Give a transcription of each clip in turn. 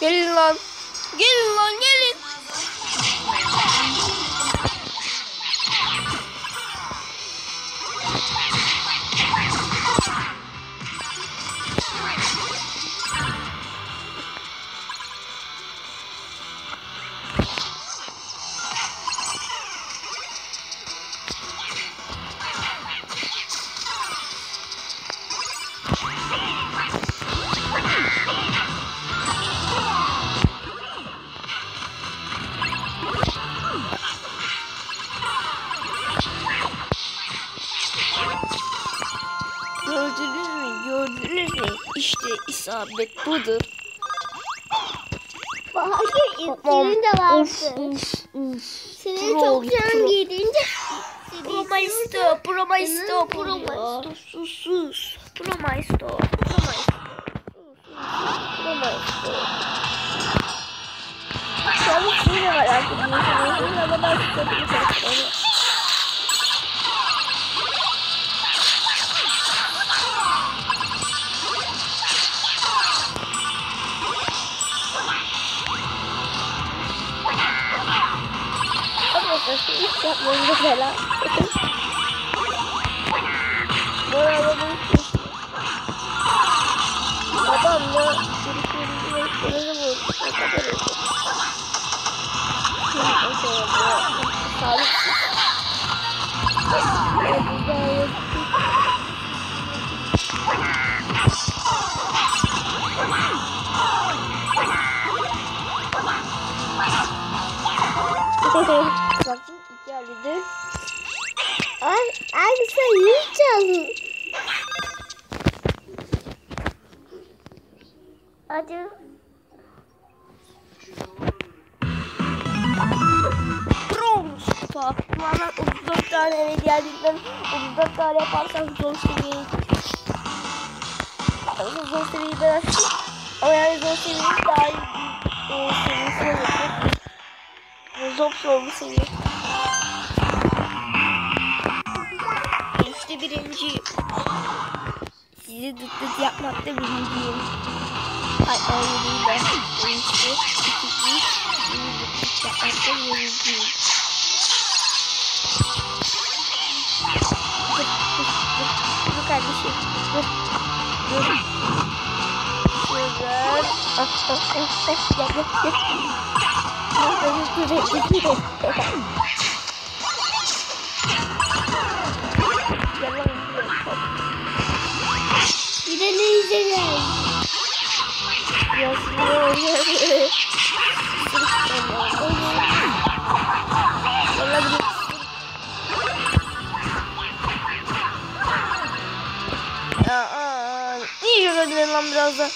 Gelin lan. Gelin sabe ah, tudo. Babam uf uf uf. Seni çok can gelince. Promaisto, promaisto, promaisto. Sus sus. Promaisto, promaisto. Promaisto. Çabuk yine var arkadaşlar. Yine de başka bir şey. İş yapmamızı falan. Bu arada bu iş- Adamla sürüsünü Hadi. Bana 34 tane eve geldikten 34 tane yaparsak zor seviyeye Tabii zor seviyeyi ben açtım. Ama yani zor seviyeyi daha iyi bir e, seviyesine getirdim. Zor zor bir seviye. İşte birinci. Sizi dıt dıt yapmakta birinciyim. I already done this bit because we need to put the apple really deep. Look at this shit. Look. Look. Sugar. Oh, oh, oh, oh. Yeah, yeah, yeah. No, this is good. This is good. Yürüdün lan biraz da.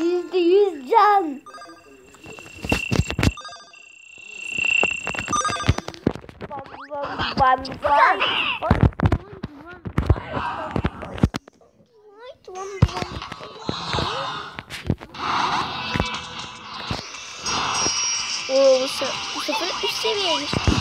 Yüzde yüz can. Bobby vai. Oito anos, mano. Ô, você. Você foi os semelhantes.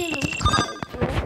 gente.